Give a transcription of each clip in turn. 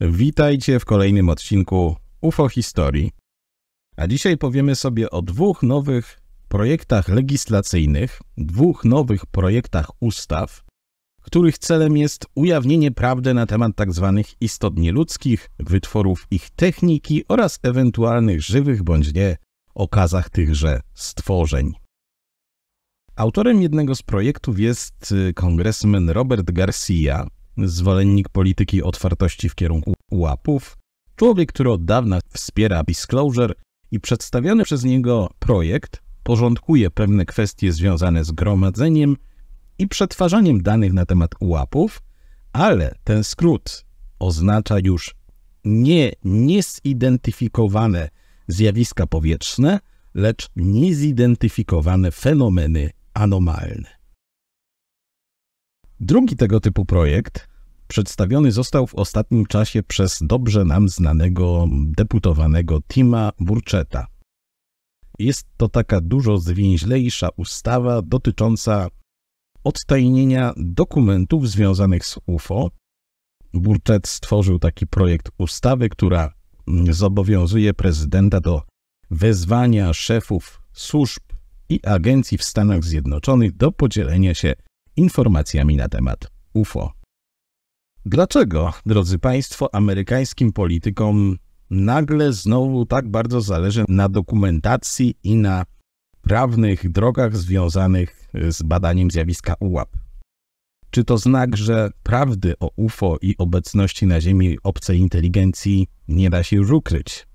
Witajcie w kolejnym odcinku UFO Historii. A dzisiaj powiemy sobie o dwóch nowych projektach legislacyjnych, dwóch nowych projektach ustaw, których celem jest ujawnienie prawdy na temat tzw. Tak istot nieludzkich, wytworów ich techniki oraz ewentualnych żywych bądź nie okazach tychże stworzeń. Autorem jednego z projektów jest y, kongresmen Robert Garcia, zwolennik polityki otwartości w kierunku łapów, człowiek, który od dawna wspiera Disclosure i przedstawiony przez niego projekt porządkuje pewne kwestie związane z gromadzeniem i przetwarzaniem danych na temat łapów, ale ten skrót oznacza już nie niezidentyfikowane zjawiska powietrzne, lecz niezidentyfikowane fenomeny anomalne. Drugi tego typu projekt przedstawiony został w ostatnim czasie przez dobrze nam znanego deputowanego Tima Burcheta. Jest to taka dużo zwięźlejsza ustawa dotycząca odtajnienia dokumentów związanych z UFO. Burchet stworzył taki projekt ustawy, która zobowiązuje prezydenta do wezwania szefów służb i agencji w Stanach Zjednoczonych do podzielenia się informacjami na temat UFO. Dlaczego, drodzy Państwo, amerykańskim politykom nagle znowu tak bardzo zależy na dokumentacji i na prawnych drogach związanych z badaniem zjawiska UAP? Czy to znak, że prawdy o UFO i obecności na Ziemi obcej inteligencji nie da się już ukryć?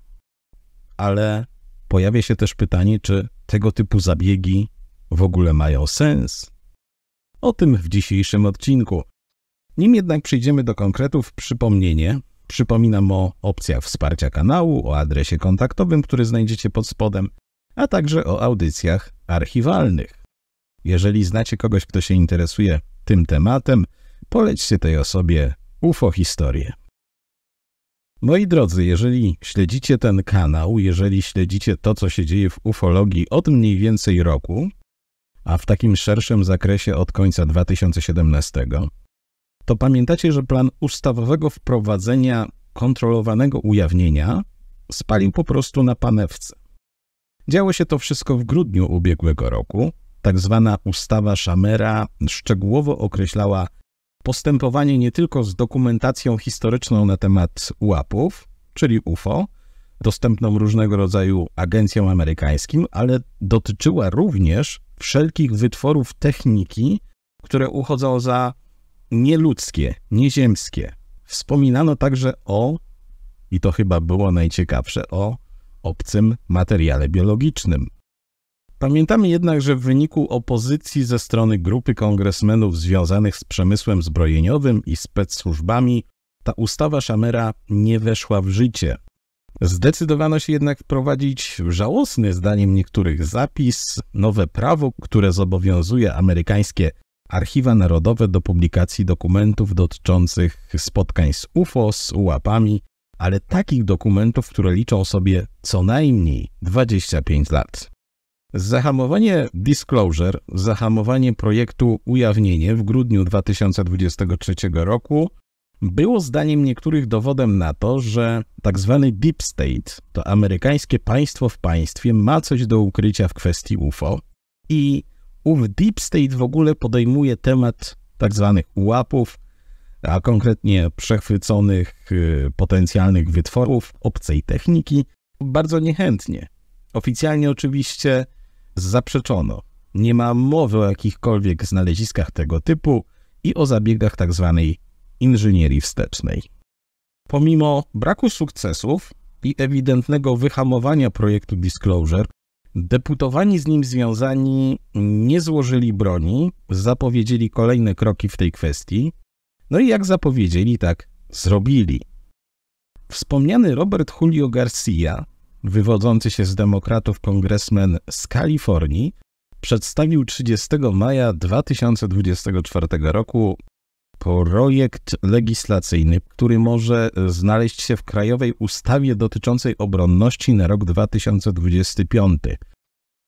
Ale pojawia się też pytanie, czy tego typu zabiegi w ogóle mają sens? O tym w dzisiejszym odcinku. Nim jednak przejdziemy do konkretów, przypomnienie. Przypominam o opcjach wsparcia kanału, o adresie kontaktowym, który znajdziecie pod spodem, a także o audycjach archiwalnych. Jeżeli znacie kogoś, kto się interesuje tym tematem, polećcie tej osobie UFO Historię. Moi drodzy, jeżeli śledzicie ten kanał, jeżeli śledzicie to, co się dzieje w ufologii od mniej więcej roku, a w takim szerszym zakresie od końca 2017, to pamiętacie, że plan ustawowego wprowadzenia kontrolowanego ujawnienia spalił po prostu na panewce. Działo się to wszystko w grudniu ubiegłego roku. Tak zwana ustawa Szamera szczegółowo określała postępowanie nie tylko z dokumentacją historyczną na temat łapów, czyli UFO, dostępną różnego rodzaju agencjom amerykańskim, ale dotyczyła również wszelkich wytworów techniki, które uchodzą za nieludzkie, nieziemskie. Wspominano także o, i to chyba było najciekawsze, o obcym materiale biologicznym. Pamiętamy jednak, że w wyniku opozycji ze strony grupy kongresmenów związanych z przemysłem zbrojeniowym i specsłużbami, ta ustawa Szamera nie weszła w życie. Zdecydowano się jednak wprowadzić żałosny zdaniem niektórych zapis, nowe prawo, które zobowiązuje amerykańskie archiwa narodowe do publikacji dokumentów dotyczących spotkań z UFO, z ułapami, ale takich dokumentów, które liczą sobie co najmniej 25 lat. Zahamowanie Disclosure, zahamowanie projektu Ujawnienie w grudniu 2023 roku było zdaniem niektórych dowodem na to, że tak zwany Deep State, to amerykańskie państwo w państwie, ma coś do ukrycia w kwestii UFO i ów Deep State w ogóle podejmuje temat tak zwanych łapów, a konkretnie przechwyconych y, potencjalnych wytworów obcej techniki, bardzo niechętnie. Oficjalnie oczywiście zaprzeczono. Nie ma mowy o jakichkolwiek znaleziskach tego typu i o zabiegach tak zwanej inżynierii wstecznej. Pomimo braku sukcesów i ewidentnego wyhamowania projektu Disclosure, deputowani z nim związani nie złożyli broni, zapowiedzieli kolejne kroki w tej kwestii, no i jak zapowiedzieli, tak zrobili. Wspomniany Robert Julio Garcia, wywodzący się z demokratów kongresmen z Kalifornii, przedstawił 30 maja 2024 roku projekt legislacyjny, który może znaleźć się w Krajowej Ustawie dotyczącej obronności na rok 2025.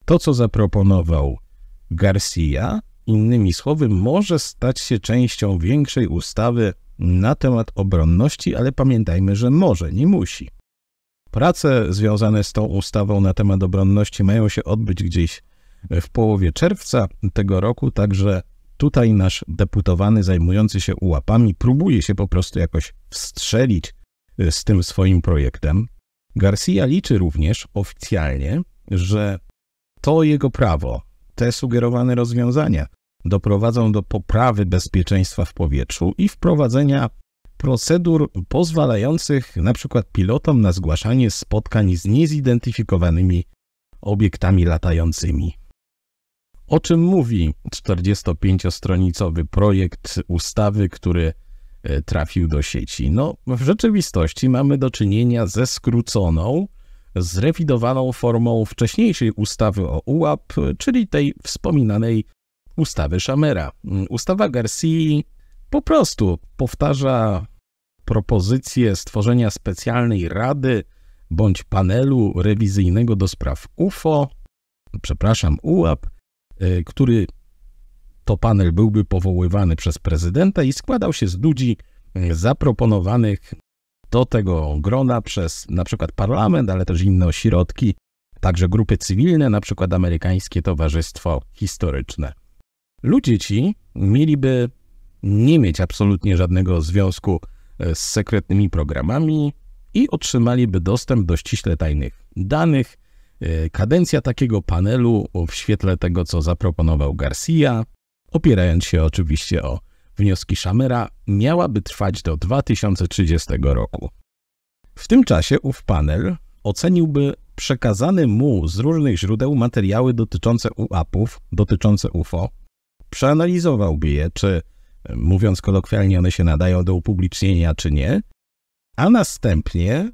To, co zaproponował Garcia, innymi słowy, może stać się częścią większej ustawy na temat obronności, ale pamiętajmy, że może, nie musi. Prace związane z tą ustawą na temat obronności mają się odbyć gdzieś w połowie czerwca tego roku, także tutaj nasz deputowany zajmujący się ułapami próbuje się po prostu jakoś wstrzelić z tym swoim projektem. Garcia liczy również oficjalnie, że to jego prawo, te sugerowane rozwiązania doprowadzą do poprawy bezpieczeństwa w powietrzu i wprowadzenia procedur pozwalających na przykład pilotom na zgłaszanie spotkań z niezidentyfikowanymi obiektami latającymi. O czym mówi 45-stronicowy projekt ustawy, który e, trafił do sieci? No, w rzeczywistości mamy do czynienia ze skróconą, zrewidowaną formą wcześniejszej ustawy o UAP, czyli tej wspominanej ustawy Szamera. Ustawa Garcia po prostu powtarza propozycję stworzenia specjalnej rady bądź panelu rewizyjnego do spraw UFO, przepraszam, UAP, który to panel byłby powoływany przez prezydenta i składał się z ludzi y, zaproponowanych do tego grona przez na przykład parlament, ale też inne ośrodki, także grupy cywilne, na przykład amerykańskie Towarzystwo Historyczne. Ludzie ci mieliby nie mieć absolutnie żadnego związku e, z sekretnymi programami i otrzymaliby dostęp do ściśle tajnych danych. E, kadencja takiego panelu w świetle tego, co zaproponował Garcia, opierając się oczywiście o wnioski Shamera, miałaby trwać do 2030 roku. W tym czasie ów panel oceniłby przekazane mu z różnych źródeł materiały dotyczące UAP-ów, dotyczące UFO, przeanalizowałby je, czy mówiąc kolokwialnie, one się nadają do upublicznienia, czy nie, a następnie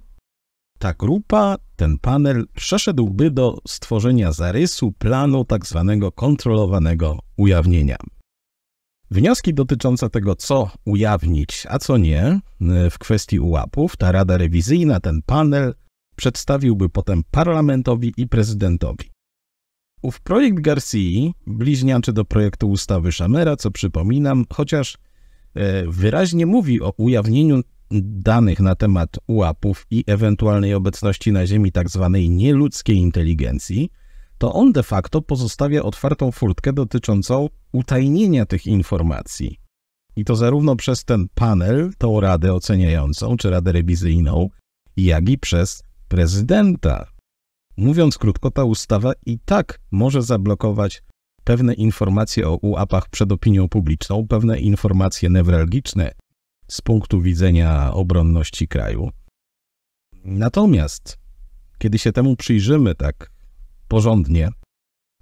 ta grupa, ten panel przeszedłby do stworzenia zarysu planu tak zwanego kontrolowanego ujawnienia. Wnioski dotyczące tego, co ujawnić, a co nie w kwestii ułapów, ta rada rewizyjna, ten panel przedstawiłby potem parlamentowi i prezydentowi. Ów projekt Garcia bliźniaczy do projektu ustawy Shamera, co przypominam, chociaż e, wyraźnie mówi o ujawnieniu danych na temat ułapów i ewentualnej obecności na Ziemi tzw. Nieludzkiej inteligencji, to on de facto pozostawia otwartą furtkę dotyczącą utajnienia tych informacji. I to zarówno przez ten panel, tą radę oceniającą, czy radę rewizyjną, jak i przez prezydenta. Mówiąc krótko, ta ustawa i tak może zablokować pewne informacje o ułapach przed opinią publiczną, pewne informacje newralgiczne z punktu widzenia obronności kraju. Natomiast, kiedy się temu przyjrzymy tak porządnie,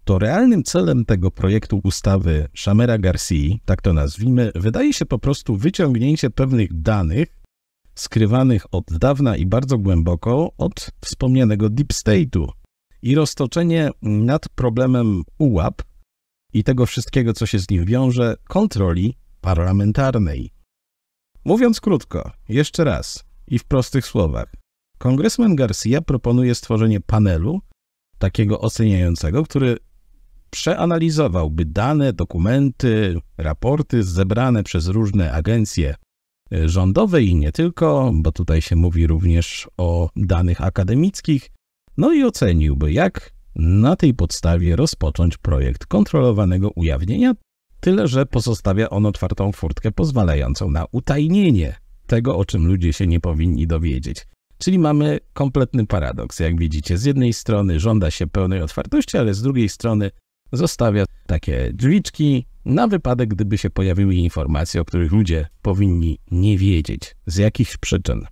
to realnym celem tego projektu ustawy Shamera Garcia, tak to nazwijmy, wydaje się po prostu wyciągnięcie pewnych danych skrywanych od dawna i bardzo głęboko od wspomnianego Deep State'u i roztoczenie nad problemem ułap i tego wszystkiego, co się z nich wiąże, kontroli parlamentarnej. Mówiąc krótko, jeszcze raz i w prostych słowach, kongresmen Garcia proponuje stworzenie panelu, takiego oceniającego, który przeanalizowałby dane, dokumenty, raporty zebrane przez różne agencje rządowe i nie tylko, bo tutaj się mówi również o danych akademickich, no i oceniłby, jak na tej podstawie rozpocząć projekt kontrolowanego ujawnienia, tyle że pozostawia on otwartą furtkę pozwalającą na utajnienie tego, o czym ludzie się nie powinni dowiedzieć. Czyli mamy kompletny paradoks. Jak widzicie, z jednej strony żąda się pełnej otwartości, ale z drugiej strony zostawia takie drzwiczki na wypadek, gdyby się pojawiły informacje, o których ludzie powinni nie wiedzieć z jakichś przyczyn.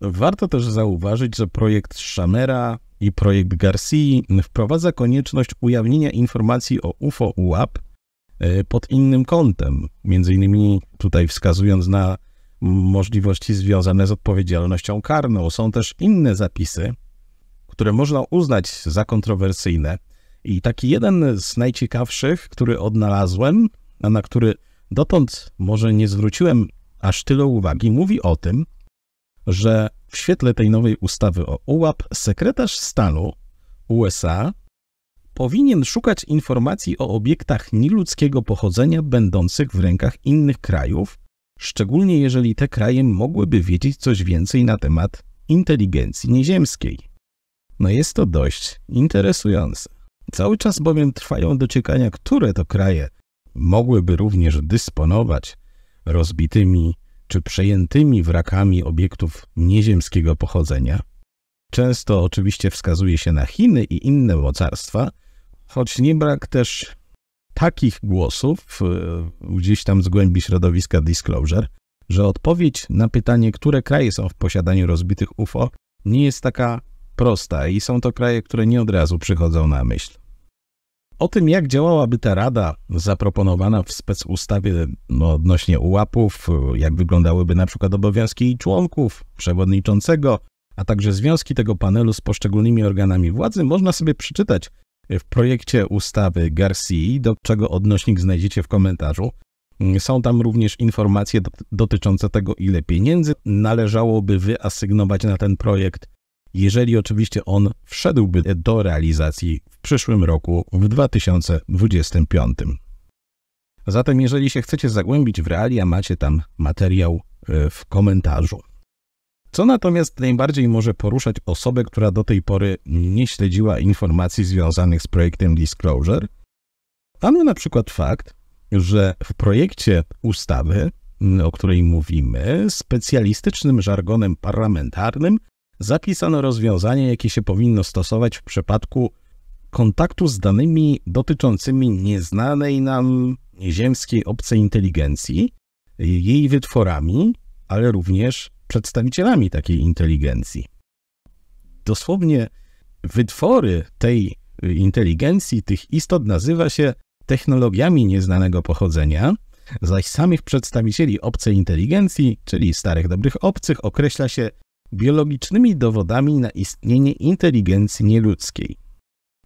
Warto też zauważyć, że projekt Shamera i projekt Garcia wprowadza konieczność ujawnienia informacji o UFO UAP pod innym kątem, między innymi tutaj wskazując na możliwości związane z odpowiedzialnością karną. Są też inne zapisy, które można uznać za kontrowersyjne, i taki jeden z najciekawszych, który odnalazłem, a na który dotąd może nie zwróciłem aż tyle uwagi, mówi o tym, że w świetle tej nowej ustawy o UAP sekretarz stanu USA powinien szukać informacji o obiektach nieludzkiego pochodzenia będących w rękach innych krajów szczególnie jeżeli te kraje mogłyby wiedzieć coś więcej na temat inteligencji nieziemskiej. No jest to dość interesujące. Cały czas bowiem trwają dociekania, które to kraje mogłyby również dysponować rozbitymi czy przejętymi wrakami obiektów nieziemskiego pochodzenia. Często oczywiście wskazuje się na Chiny i inne mocarstwa, choć nie brak też takich głosów e, gdzieś tam z głębi środowiska Disclosure, że odpowiedź na pytanie, które kraje są w posiadaniu rozbitych UFO, nie jest taka prosta i są to kraje, które nie od razu przychodzą na myśl. O tym, jak działałaby ta rada zaproponowana w specustawie no, odnośnie ułapów, jak wyglądałyby na przykład obowiązki członków, przewodniczącego, a także związki tego panelu z poszczególnymi organami władzy, można sobie przeczytać w projekcie ustawy Garcia, do czego odnośnik znajdziecie w komentarzu. Są tam również informacje dotyczące tego, ile pieniędzy należałoby wyasygnować na ten projekt, jeżeli oczywiście on wszedłby do realizacji w przyszłym roku, w 2025. Zatem, jeżeli się chcecie zagłębić w realia, macie tam materiał e, w komentarzu. Co natomiast najbardziej może poruszać osobę, która do tej pory nie śledziła informacji związanych z projektem Disclosure? Ano na przykład fakt, że w projekcie ustawy, o której mówimy, specjalistycznym żargonem parlamentarnym zapisano rozwiązanie, jakie się powinno stosować w przypadku kontaktu z danymi dotyczącymi nieznanej nam nieziemskiej obcej inteligencji, jej wytworami, ale również przedstawicielami takiej inteligencji. Dosłownie wytwory tej inteligencji, tych istot nazywa się technologiami nieznanego pochodzenia, zaś samych przedstawicieli obcej inteligencji, czyli starych dobrych obcych, określa się biologicznymi dowodami na istnienie inteligencji nieludzkiej.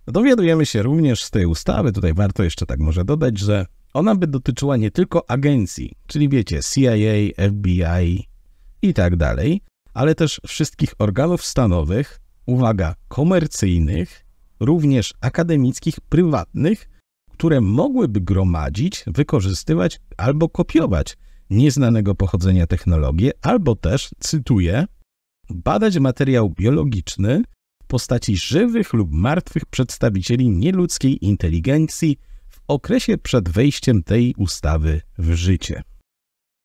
Dowiadujemy się również z tej ustawy, tutaj warto jeszcze tak może dodać, że ona by dotyczyła nie tylko agencji, czyli wiecie, CIA, FBI i tak dalej, ale też wszystkich organów stanowych, uwaga, komercyjnych, również akademickich, prywatnych, które mogłyby gromadzić, wykorzystywać albo kopiować nieznanego pochodzenia technologie, albo też, cytuję, badać materiał biologiczny w postaci żywych lub martwych przedstawicieli nieludzkiej inteligencji w okresie przed wejściem tej ustawy w życie.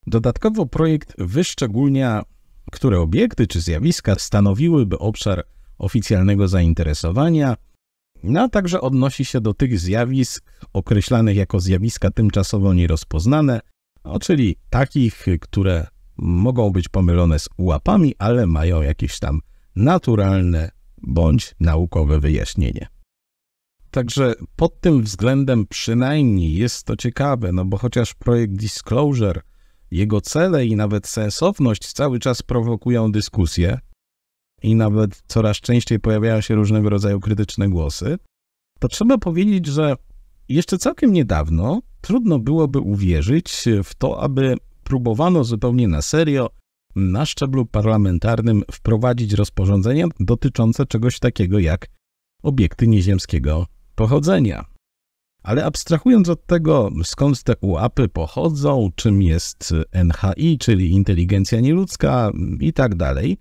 Dodatkowo projekt wyszczególnia, które obiekty czy zjawiska stanowiłyby obszar oficjalnego zainteresowania, no a także odnosi się do tych zjawisk określanych jako zjawiska tymczasowo nierozpoznane, no, czyli takich, które mogą być pomylone z ułapami, ale mają jakieś tam naturalne bądź naukowe wyjaśnienie. Także pod tym względem przynajmniej jest to ciekawe, no bo chociaż projekt Disclosure, jego cele i nawet sensowność cały czas prowokują dyskusje i nawet coraz częściej pojawiają się różnego rodzaju krytyczne głosy, to trzeba powiedzieć, że jeszcze całkiem niedawno trudno byłoby uwierzyć w to, aby próbowano zupełnie na serio na szczeblu parlamentarnym wprowadzić rozporządzenia dotyczące czegoś takiego jak obiekty nieziemskiego pochodzenia. Ale abstrahując od tego, skąd te ułapy pochodzą, czym jest NHI, czyli inteligencja nieludzka i tak dalej,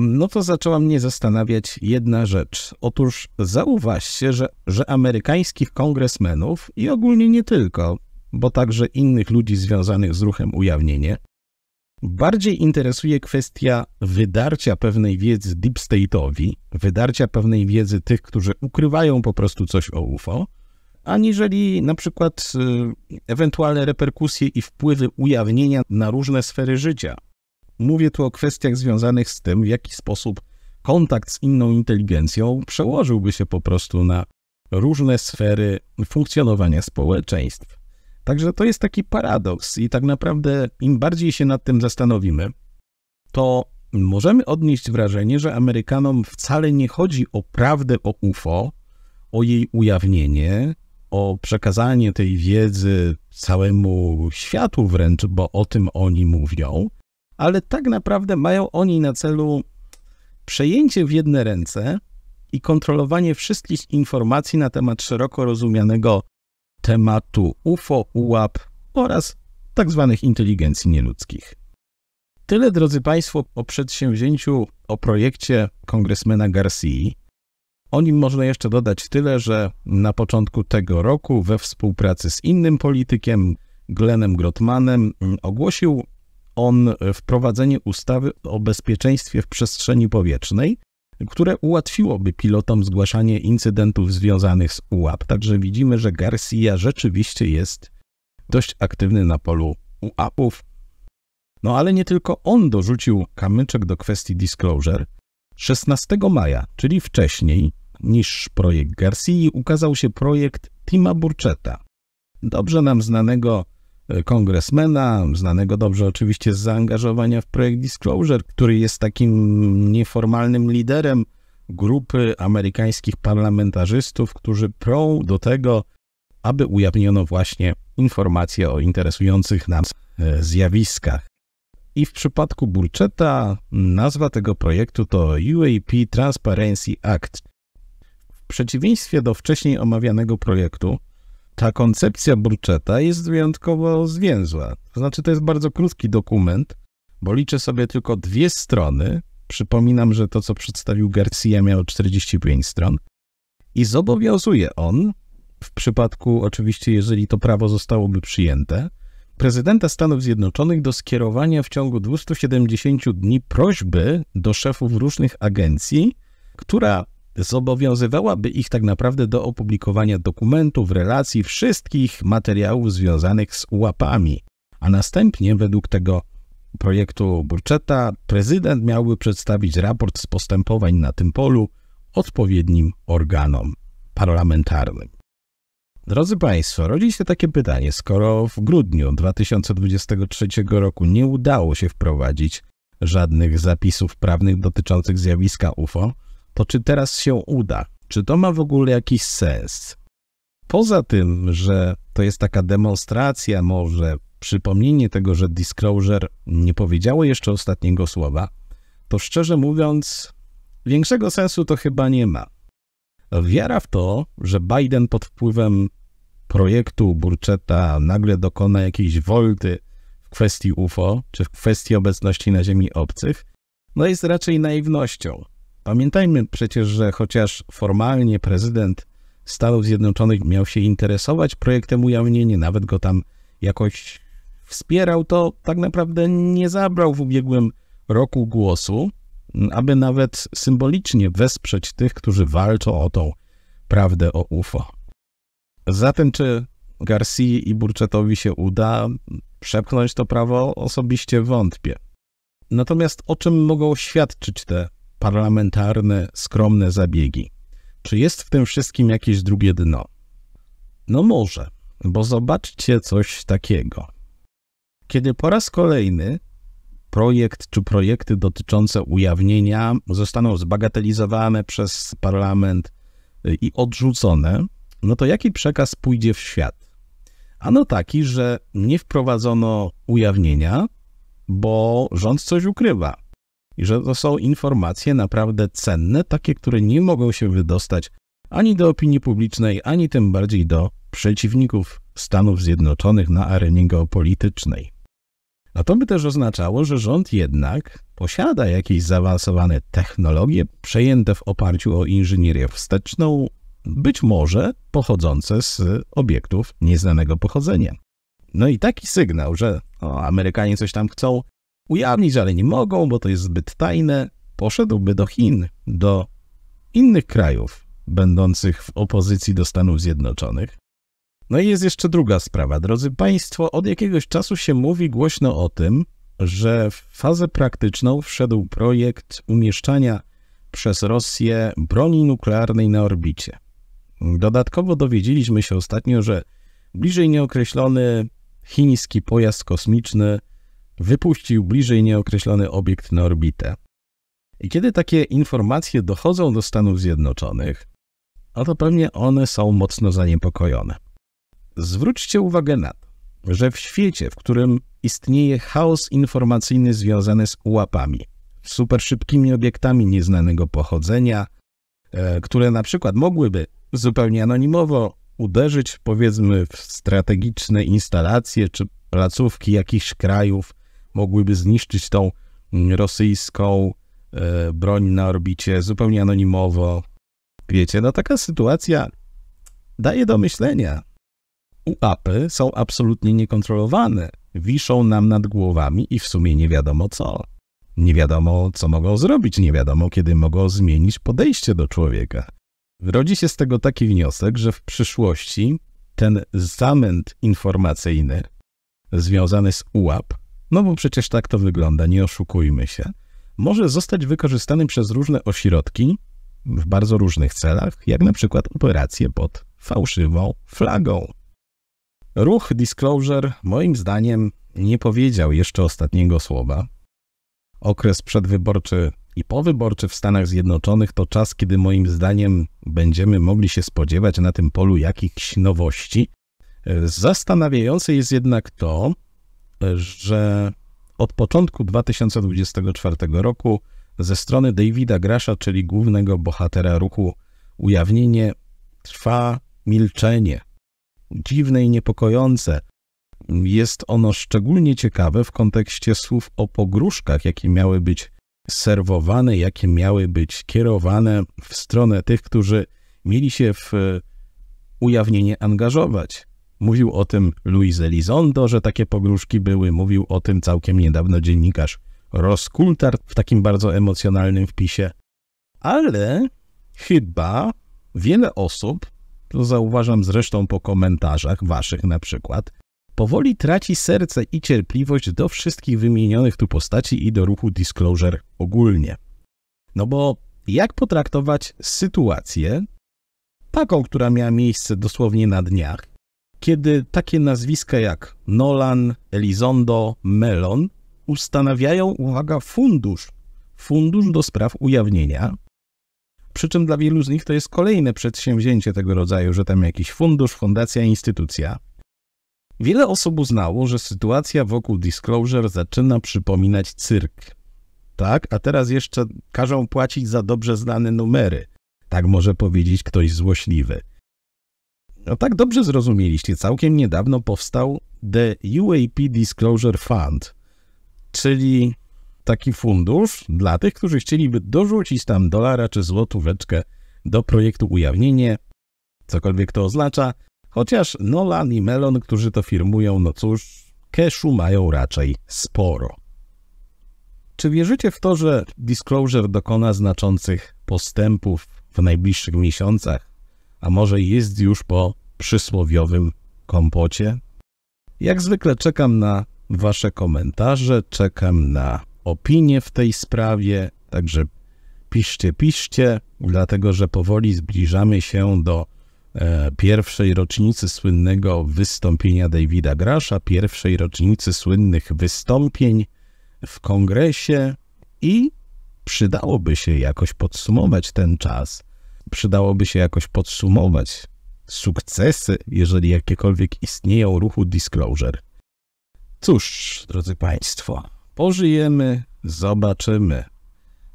no to zaczęła mnie zastanawiać jedna rzecz. Otóż zauważcie, że, że amerykańskich kongresmenów i ogólnie nie tylko, bo także innych ludzi związanych z ruchem ujawnienie, bardziej interesuje kwestia wydarcia pewnej wiedzy deep state'owi, wydarcia pewnej wiedzy tych, którzy ukrywają po prostu coś o UFO, aniżeli na przykład y, ewentualne reperkusje i wpływy ujawnienia na różne sfery życia. Mówię tu o kwestiach związanych z tym, w jaki sposób kontakt z inną inteligencją przełożyłby się po prostu na różne sfery funkcjonowania społeczeństw. Także to jest taki paradoks i tak naprawdę im bardziej się nad tym zastanowimy, to możemy odnieść wrażenie, że Amerykanom wcale nie chodzi o prawdę o UFO, o jej ujawnienie, o przekazanie tej wiedzy całemu światu wręcz, bo o tym oni mówią, ale tak naprawdę mają oni na celu przejęcie w jedne ręce i kontrolowanie wszystkich informacji na temat szeroko rozumianego tematu UFO, UAP oraz tak zwanych inteligencji nieludzkich. Tyle, drodzy Państwo, o przedsięwzięciu, o projekcie kongresmena Garcia. O nim można jeszcze dodać tyle, że na początku tego roku we współpracy z innym politykiem, Glenem Grotmanem, ogłosił on wprowadzenie ustawy o bezpieczeństwie w przestrzeni powietrznej, które ułatwiłoby pilotom zgłaszanie incydentów związanych z UAP. Także widzimy, że Garcia rzeczywiście jest dość aktywny na polu UAP-ów. No ale nie tylko on dorzucił kamyczek do kwestii disclosure. 16 maja, czyli wcześniej niż projekt Garcia, ukazał się projekt Tima Burchetta, dobrze nam znanego e, kongresmena, znanego dobrze oczywiście z zaangażowania w projekt Disclosure, który jest takim nieformalnym liderem grupy amerykańskich parlamentarzystów, którzy prą do tego, aby ujawniono właśnie informacje o interesujących nas e, zjawiskach. I w przypadku Burchetta nazwa tego projektu to UAP Transparency Act. W przeciwieństwie do wcześniej omawianego projektu, ta koncepcja Burchetta jest wyjątkowo zwięzła. To znaczy, to jest bardzo krótki dokument, bo liczę sobie tylko dwie strony. Przypominam, że to, co przedstawił Garcia, miało 45 stron. I zobowiązuje on, w przypadku oczywiście, jeżeli to prawo zostałoby przyjęte, prezydenta Stanów Zjednoczonych do skierowania w ciągu 270 dni prośby do szefów różnych agencji, która zobowiązywałaby ich tak naprawdę do opublikowania dokumentów, relacji, wszystkich materiałów związanych z ułapami. A następnie, według tego projektu Burchetta, prezydent miałby przedstawić raport z postępowań na tym polu odpowiednim organom parlamentarnym. Drodzy Państwo, rodzi się takie pytanie, skoro w grudniu 2023 roku nie udało się wprowadzić żadnych zapisów prawnych dotyczących zjawiska UFO, to czy teraz się uda? Czy to ma w ogóle jakiś sens? Poza tym, że to jest taka demonstracja, może przypomnienie tego, że Disclosure nie powiedziało jeszcze ostatniego słowa, to szczerze mówiąc, większego sensu to chyba nie ma. Wiara w to, że Biden pod wpływem projektu Burchetta nagle dokona jakiejś wolty w kwestii UFO, czy w kwestii obecności na Ziemi obcych, no jest raczej naiwnością. Pamiętajmy przecież, że chociaż formalnie prezydent Stanów Zjednoczonych miał się interesować projektem ujawnienia, nawet go tam jakoś wspierał, to tak naprawdę nie zabrał w ubiegłym roku głosu, aby nawet symbolicznie wesprzeć tych, którzy walczą o tą prawdę o UFO. Zatem, czy Garcia i Burczetowi się uda przepchnąć to prawo, osobiście wątpię. Natomiast o czym mogą świadczyć te parlamentarne, skromne zabiegi? Czy jest w tym wszystkim jakieś drugie dno? No może, bo zobaczcie coś takiego. Kiedy po raz kolejny projekt czy projekty dotyczące ujawnienia zostaną zbagatelizowane przez parlament i odrzucone, no to jaki przekaz pójdzie w świat? Ano taki, że nie wprowadzono ujawnienia, bo rząd coś ukrywa. I że to są informacje naprawdę cenne, takie, które nie mogą się wydostać ani do opinii publicznej, ani tym bardziej do przeciwników Stanów Zjednoczonych na arenie geopolitycznej. A to by też oznaczało, że rząd jednak posiada jakieś zaawansowane technologie przejęte w oparciu o inżynierię wsteczną, być może pochodzące z obiektów nieznanego pochodzenia. No i taki sygnał, że o, Amerykanie coś tam chcą ujawnić, ale nie mogą, bo to jest zbyt tajne, poszedłby do Chin, do innych krajów będących w opozycji do Stanów Zjednoczonych. No i jest jeszcze druga sprawa. Drodzy Państwo, od jakiegoś czasu się mówi głośno o tym, że w fazę praktyczną wszedł projekt umieszczania przez Rosję broni nuklearnej na orbicie. Dodatkowo dowiedzieliśmy się ostatnio, że bliżej nieokreślony chiński pojazd kosmiczny wypuścił bliżej nieokreślony obiekt na orbitę. I kiedy takie informacje dochodzą do Stanów Zjednoczonych, no to pewnie one są mocno zaniepokojone. Zwróćcie uwagę na to, że w świecie, w którym istnieje chaos informacyjny związany z ułapami, super szybkimi obiektami nieznanego pochodzenia, e, które na przykład mogłyby zupełnie anonimowo uderzyć, powiedzmy, w strategiczne instalacje, czy placówki jakichś krajów mogłyby zniszczyć tą rosyjską e, broń na orbicie zupełnie anonimowo. Wiecie, no taka sytuacja daje do myślenia. UAPy są absolutnie niekontrolowane. Wiszą nam nad głowami i w sumie nie wiadomo co. Nie wiadomo, co mogą zrobić, nie wiadomo, kiedy mogą zmienić podejście do człowieka. Rodzi się z tego taki wniosek, że w przyszłości ten zamęt informacyjny związany z UAP, no bo przecież tak to wygląda, nie oszukujmy się, może zostać wykorzystany przez różne ośrodki w bardzo różnych celach, jak na przykład operacje pod fałszywą flagą. Ruch Disclosure, moim zdaniem, nie powiedział jeszcze ostatniego słowa. Okres przedwyborczy i powyborczy w Stanach Zjednoczonych to czas, kiedy moim zdaniem będziemy mogli się spodziewać na tym polu jakichś nowości. Zastanawiające jest jednak to, że od początku 2024 roku ze strony Davida Grasha, czyli głównego bohatera ruchu Ujawnienie, trwa milczenie. Dziwne i niepokojące. Jest ono szczególnie ciekawe w kontekście słów o pogróżkach, jakie miały być serwowane, jakie miały być kierowane w stronę tych, którzy mieli się w ujawnienie angażować. Mówił o tym Luis Elizondo, że takie pogróżki były. Mówił o tym całkiem niedawno dziennikarz Roskultart w takim bardzo emocjonalnym wpisie. Ale chyba wiele osób, to zauważam zresztą po komentarzach waszych na przykład, powoli traci serce i cierpliwość do wszystkich wymienionych tu postaci i do ruchu Disclosure ogólnie. No bo jak potraktować sytuację, taką, która miała miejsce dosłownie na dniach, kiedy takie nazwiska jak Nolan, Elizondo, Melon ustanawiają, uwaga, fundusz, fundusz do spraw ujawnienia, przy czym dla wielu z nich to jest kolejne przedsięwzięcie tego rodzaju, że tam jakiś fundusz, fundacja, instytucja. Wiele osób uznało, że sytuacja wokół Disclosure zaczyna przypominać cyrk. Tak, a teraz jeszcze każą płacić za dobrze znane numery. Tak może powiedzieć ktoś złośliwy. No tak dobrze zrozumieliście, całkiem niedawno powstał The UAP Disclosure Fund, czyli taki fundusz dla tych, którzy chcieliby dorzucić tam dolara czy złotóweczkę do projektu ujawnienie, cokolwiek to oznacza, chociaż Nolan i Melon, którzy to firmują, no cóż, cashu mają raczej sporo. Czy wierzycie w to, że Disclosure dokona znaczących postępów w najbliższych miesiącach, a może jest już po przysłowiowym kompocie? Jak zwykle czekam na Wasze komentarze, czekam na opinie w tej sprawie, także piszcie, piszcie, dlatego że powoli zbliżamy się do e, pierwszej rocznicy słynnego wystąpienia Davida Grasha, pierwszej rocznicy słynnych wystąpień w kongresie i przydałoby się jakoś podsumować ten czas. Przydałoby się jakoś podsumować sukcesy, jeżeli jakiekolwiek istnieją ruchu Disclosure. Cóż, drodzy Państwo, pożyjemy, zobaczymy.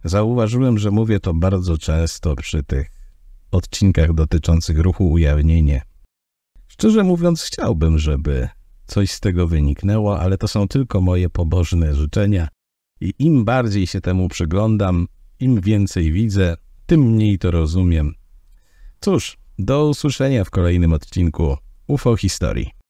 Zauważyłem, że mówię to bardzo często przy tych odcinkach dotyczących ruchu ujawnienie. Szczerze mówiąc, chciałbym, żeby coś z tego wyniknęło, ale to są tylko moje pobożne życzenia i im bardziej się temu przyglądam, im więcej widzę, tym mniej to rozumiem. Cóż, do usłyszenia w kolejnym odcinku UFO Historii.